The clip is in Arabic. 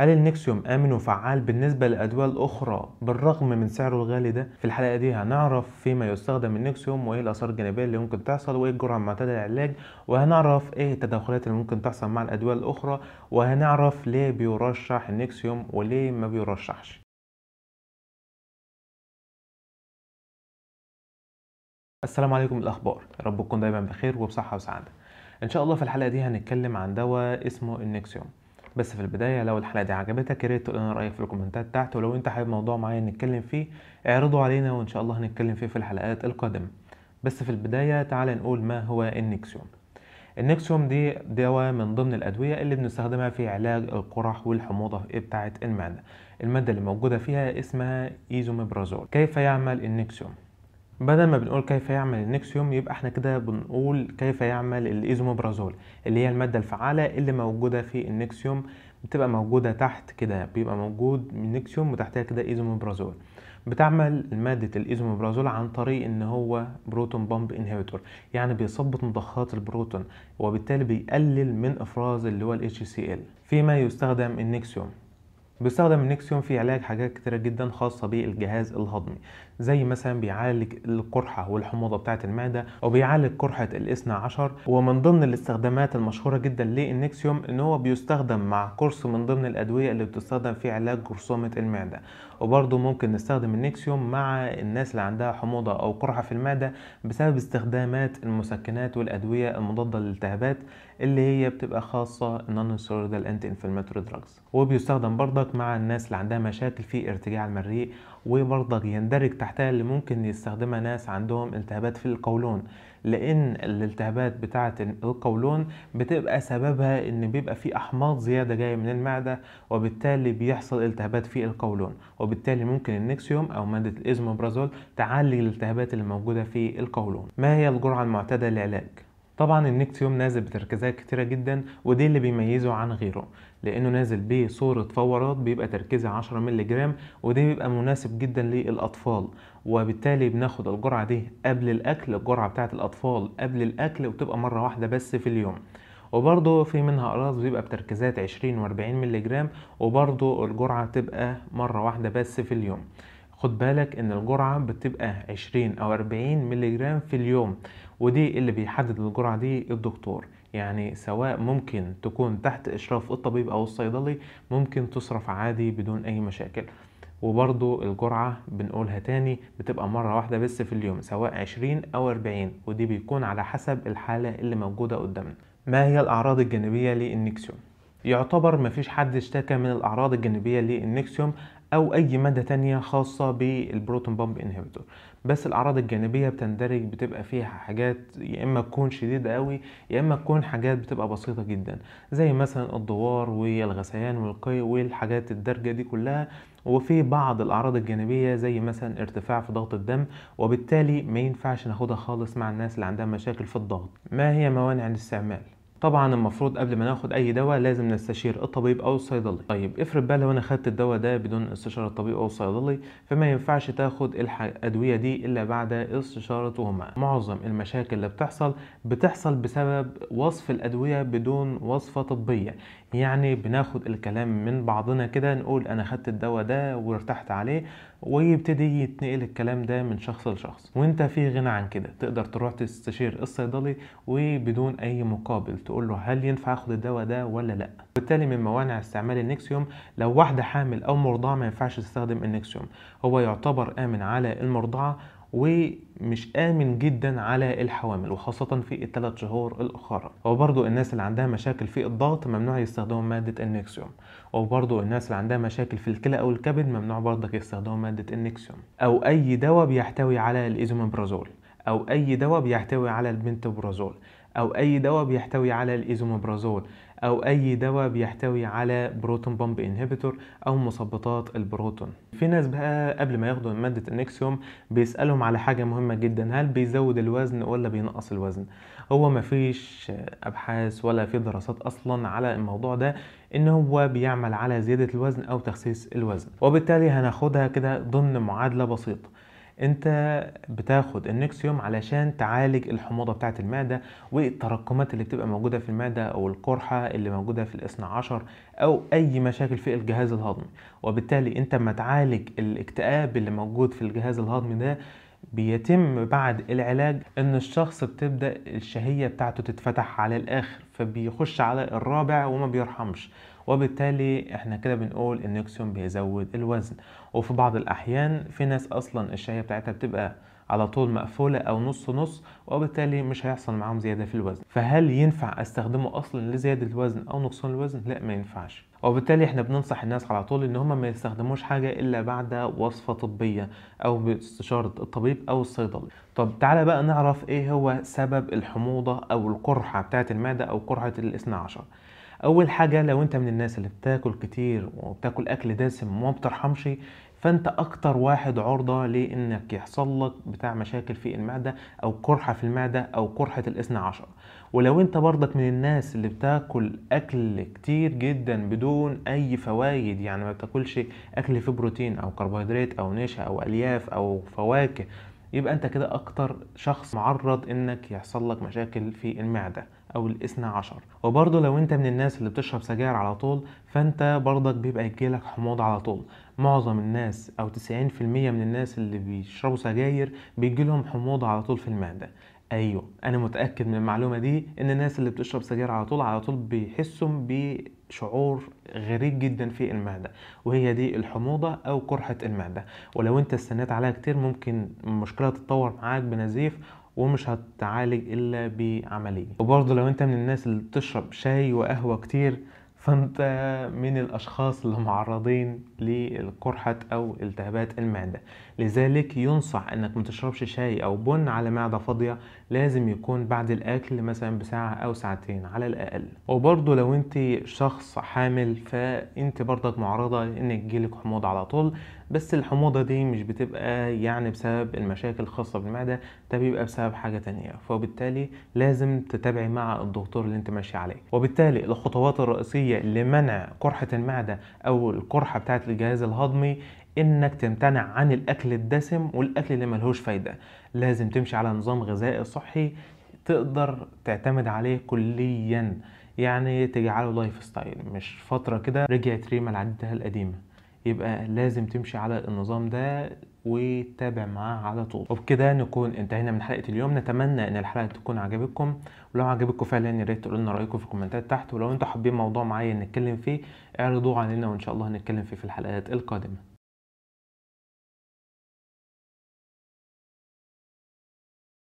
هل النكسيوم آمن وفعال بالنسبة للأدوية الأخرى بالرغم من سعره الغالي ده؟ في الحلقة دي هنعرف فيما يستخدم النكسيوم وإيه الآثار الجانبية اللي ممكن تحصل وإيه الجرعة المعتادة للعلاج وهنعرف إيه التدخلات اللي ممكن تحصل مع الأدوية الأخرى وهنعرف ليه بيرشح النكسيوم وليه ما بيرشحش. السلام عليكم. الأخبار؟ يا رب تكون دايما بخير وبصحة وسعادة. إن شاء الله في الحلقة دي هنتكلم عن دواء اسمه النكسيوم. بس في البداية لو الحلقة دي عجبتك يا ريت تقول لنا رأيك في ال comments تحت ولو انت حابب موضوع معين نتكلم فيه اعرضه علينا وإن شاء الله هنتكلم فيه في الحلقات القادمة. بس في البداية تعال نقول ما هو النكسيوم. النكسيوم دي دواء من ضمن الأدوية اللي بنستخدمها في علاج القرح والحموضة بتاعة المعدة. المادة اللي موجودة فيها اسمها إيزوميبرازول. كيف يعمل النكسيوم؟ بدل ما بنقول كيف يعمل النكسيوم يبقى إحنا كده بنقول كيف يعمل الإيزوموبرازول اللي هي المادة الفعالة اللي موجودة في النكسيوم بتبقى موجودة تحت كده بيبقى موجود النكسيوم وتحتها كده إيزوموبرازول. بتعمل مادة الإيزوموبرازول عن طريق إن هو proton pump inhibitor يعني بيثبط مضخات البروتون وبالتالي بيقلل من أفراز اللي هو ال HCl فيما يستخدم النكسيوم بيستخدم النكسيوم في علاج حاجات كتيرة جدا خاصة بالجهاز الهضمي. زي مثلا بيعالج القرحة والحموضة بتاعة المعدة وبيعالج قرحة الاثنى عشر. ومن ضمن الاستخدامات المشهورة جدا للنكسيوم إن هو بيستخدم مع كورس من ضمن الأدوية اللي بتستخدم في علاج جرثومة المعدة. وبرضه ممكن نستخدم النكسيوم مع الناس اللي عندها حموضة أو قرحة في المعدة بسبب استخدامات المسكنات والأدوية المضادة للالتهابات اللي هي بتبقى خاصة non-steroidal anti-inflammatory drugs وبيستخدم برضك مع الناس اللي عندها مشاكل في ارتجاع المريء وبرضك يندرج تحتها اللي ممكن يستخدمها ناس عندهم التهابات في القولون لأن الالتهابات بتاعة القولون بتبقى سببها إن بيبقى في أحماض زيادة جاية من المعدة وبالتالي بيحصل التهابات في القولون وبالتالي ممكن النكسيوم أو مادة الإزموبرازول تعالج الالتهابات اللي موجودة في القولون. ما هي الجرعة المعتادة للعلاج؟ طبعا النكسيوم نازل بتركيزات كتيرة جدا ودي اللي بيميزه عن غيره. لأنه نازل بصورة فورات بيبقى تركيزها 10 مللي جرام وده بيبقى مناسب جدا للأطفال. وبالتالي بناخد الجرعة دي قبل الأكل الجرعة بتاعت الأطفال قبل الأكل وتبقى مرة واحدة بس في اليوم. وبرضه في منها اقراص بيبقى بتركيزات 20 و40 مللي جرام وبرضه الجرعة تبقى مرة واحدة بس في اليوم. خد بالك إن الجرعة بتبقى 20 أو 40 مللي جرام في اليوم. ودي اللي بيحدد الجرعة دي الدكتور. يعني سواء ممكن تكون تحت إشراف الطبيب أو الصيدلي ممكن تصرف عادي بدون أي مشاكل. وبرضو الجرعة بنقولها تاني بتبقى مرة واحدة بس في اليوم سواء 20 أو 40 ودي بيكون على حسب الحالة اللي موجودة قدامنا. ما هي الأعراض الجانبية للنكسيوم؟ يعتبر مفيش حد اشتكى من الأعراض الجانبية للنكسيوم أو أي مادة تانية خاصة بال proton pump inhibitor بس الأعراض الجانبية بتندرج بتبقى فيها حاجات يا إما تكون شديدة قوي يا إما تكون حاجات بتبقى بسيطة جدا. زي مثلا الدوار والغثيان والقيء والحاجات الدارجة دي كلها. وفي بعض الأعراض الجانبية زي مثلا ارتفاع في ضغط الدم. وبالتالي ما ينفعش ناخدها خالص مع الناس اللي عندها مشاكل في الضغط. ما هي موانع الاستعمال؟ طبعا المفروض قبل ما ناخد أي دواء لازم نستشير الطبيب أو الصيدلي. طيب افرض بقى لو أنا خدت الدواء ده بدون استشارة الطبيب أو الصيدلي فما ينفعش تاخد الأدوية دي إلا بعد استشارتهما. معظم المشاكل اللي بتحصل بتحصل بسبب وصف الأدوية بدون وصفة طبية. يعني بناخد الكلام من بعضنا كده نقول أنا خدت الدواء ده وارتحت عليه ويبتدي يتنقل الكلام ده من شخص لشخص. وأنت في غنى عن كده. تقدر تروح تستشير الصيدلي وبدون أي مقابل تقول له هل ينفع آخد الدواء ده ولا لأ؟ بالتالي من موانع استعمال النكسيوم لو واحدة حامل أو مرضعة ما ينفعش تستخدم النكسيوم. هو يعتبر آمن على المرضعة ومش آمن جدا على الحوامل وخاصة في الثلاث شهور الأخرى. وبرضو الناس اللي عندها مشاكل في الضغط ممنوع يستخدموا مادة النكسيوم. وبرضو الناس اللي عندها مشاكل في الكلى أو الكبد ممنوع برضك يستخدموا مادة النكسيوم. أو أي دواء بيحتوي على الإيزوميبرازول أو أي دواء بيحتوي على البنتوبرازول أو أي دواء بيحتوي على الإيزوميبرازول أو أي دواء بيحتوي على proton pump inhibitor أو مثبطات البروتون. في ناس بقى قبل ما ياخدوا مادة النكسيوم بيسألهم على حاجة مهمة جدا هل بيزود الوزن ولا بينقص الوزن؟ هو مفيش أبحاث ولا في دراسات أصلا على الموضوع ده إن هو بيعمل على زيادة الوزن أو تخسيس الوزن. وبالتالي هناخدها كده ضمن معادلة بسيطة. انت بتاخد النكسيوم علشان تعالج الحموضة بتاعة المعدة والتراكمات اللي بتبقى موجودة في المعدة أو القرحة اللي موجودة في الإثنى عشر أو أي مشاكل في الجهاز الهضمي. وبالتالي انت ما تعالج الاكتئاب اللي موجود في الجهاز الهضمي ده بيتم بعد العلاج إن الشخص بتبدأ الشهية بتاعته تتفتح على الآخر فبيخش على الرابع وما بيرحمش. وبالتالي إحنا كده بنقول النكسيوم بيزود الوزن. وفي بعض الأحيان في ناس أصلا الشهية بتاعتها بتبقى على طول مقفولة أو نص نص وبالتالي مش هيحصل معاهم زيادة في الوزن. فهل ينفع أستخدمه أصلا لزيادة الوزن أو نقصان الوزن؟ لا ما ينفعش. وبالتالي إحنا بننصح الناس على طول إن هم ما يستخدموش حاجة إلا بعد وصفة طبية أو باستشارة الطبيب أو الصيدلي. طب تعالى بقى نعرف إيه هو سبب الحموضة أو القرحة بتاعة المعدة أو قرحة الإثنى عشر. أول حاجة لو أنت من الناس اللي بتاكل كتير وبتاكل أكل دسم وما بترحمش فانت أكتر واحد عرضة لانك يحصل لك بتاع مشاكل في المعدة أو قرحة في المعدة أو قرحة الاثنى عشر. ولو انت برضك من الناس اللي بتاكل اكل كتير جدا بدون اي فوائد يعني ما بتاكلش اكل فيه بروتين أو كربوهيدرات أو نشا أو الياف أو فواكه يبقى انت كده أكتر شخص معرض انك يحصل لك مشاكل في المعدة. أو الإثنى عشر. وبرضه لو أنت من الناس اللي بتشرب سجاير على طول فأنت برضك بيبقى يجيلك حموضة على طول. معظم الناس أو 90% من الناس اللي بيشربوا سجاير بيجيلهم حموضة على طول في المعدة. أيوه أنا متأكد من المعلومة دي إن الناس اللي بتشرب سجاير على طول على طول بيحسوا بشعور غريب جدا في المعدة. وهي دي الحموضة أو قرحه المعدة. ولو أنت استنيت عليها كتير ممكن المشكلة تتطور معاك بنزيف ومش هتعالج إلا بعملية. وبرضه لو أنت من الناس اللي بتشرب شاي وقهوة كتير فأنت من الأشخاص اللي معرضين لقرحة أو التهابات المعدة. لذلك ينصح إنك ما تشربش شاي أو بن على معدة فاضية لازم يكون بعد الأكل مثلا بساعة أو ساعتين على الأقل. وبرضه لو أنت شخص حامل فأنت برضك معرضة انك يجيلك حموضة على طول. بس الحموضة دي مش بتبقى يعني بسبب المشاكل الخاصة بالمعدة ده بيبقى بسبب حاجة تانية. فبالتالي لازم تتابعي مع الدكتور اللي أنت ماشي عليه. وبالتالي الخطوات الرئيسية لمنع قرحة المعدة أو القرحة بتاعة الجهاز الهضمي إنك تمتنع عن الأكل الدسم والأكل اللي ملهوش فايدة. لازم تمشي على نظام غذائي صحي تقدر تعتمد عليه كليا. يعني تجعله lifestyle مش فترة كده رجعت ريما لعادتها القديمة. يبقى لازم تمشي على النظام ده وتابع معاه على طول. وبكده نكون انتهينا من حلقة اليوم. نتمنى إن الحلقة تكون عجبتكم. ولو عجبتكم فعلا يا ريت تقولوا لنا رأيكم في الكومنتات تحت. ولو أنتوا حابين موضوع معين نتكلم فيه اعرضوه علينا وإن شاء الله هنتكلم فيه في الحلقات القادمة.